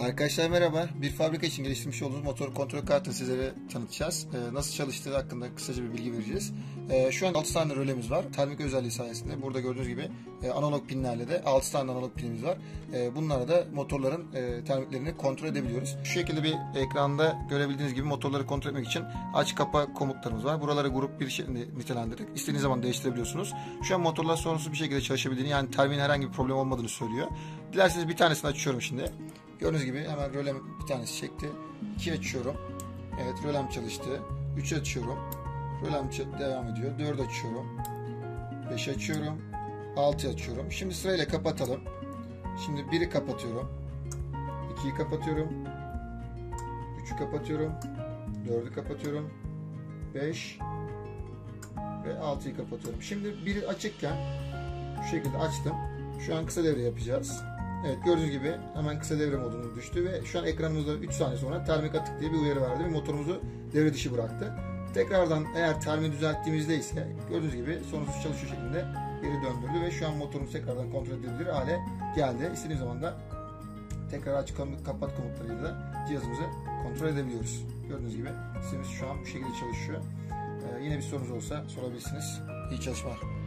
Arkadaşlar merhaba. Bir fabrika için geliştirmiş olduğumuz motor kontrol kartını sizlere tanıtacağız. Ee, nasıl çalıştığı hakkında kısaca bir bilgi vereceğiz. Ee, şu an 6 tane rölemiz var. Termik özelliği sayesinde burada gördüğünüz gibi e, analog pinlerle de 6 tane analog pinimiz var. E, bunlarla da motorların e, termiklerini kontrol edebiliyoruz. Şu şekilde bir ekranda görebildiğiniz gibi motorları kontrol etmek için aç kapa komutlarımız var. Buraları grup bir şeklinde nitelendirdik. İstediğiniz zaman değiştirebiliyorsunuz. Şu an motorlar sorunsuz bir şekilde çalışabildiğini yani termin herhangi bir problem olmadığını söylüyor. Dilerseniz bir tanesini açıyorum şimdi. Gördüğünüz gibi hemen rölem bir tanesi çekti. 2 açıyorum. Evet rölem çalıştı. 3 açıyorum. Rölem devam ediyor. 4 açıyorum. 5 açıyorum. 6 açıyorum. Şimdi sırayla kapatalım. Şimdi 1'i kapatıyorum. 2'yi kapatıyorum. 3'ü kapatıyorum. 4'ü kapatıyorum. 5 ve 6'yı kapatıyorum. Şimdi 1'i açıkken şu şekilde açtım. Şu an kısa devre yapacağız. Evet gördüğünüz gibi hemen kısa devre moduna düştü ve şu an ekranımızda 3 saniye sonra termik atık diye bir uyarı verdi ve motorumuzu devre dışı bıraktı. Tekrardan eğer termi düzelttiğimizde ise gördüğünüz gibi sorunsuz çalışıyor şekilde geri döndürdü ve şu an motorumuz tekrardan kontrol edilebilir hale geldi. İstediğimiz zaman da tekrar aç kapat komutlarıyla da cihazımızı kontrol edebiliyoruz. Gördüğünüz gibi sistemimiz şu an bu şekilde çalışıyor. Ee, yine bir sorunuz olsa sorabilirsiniz. İyi çalışmalar.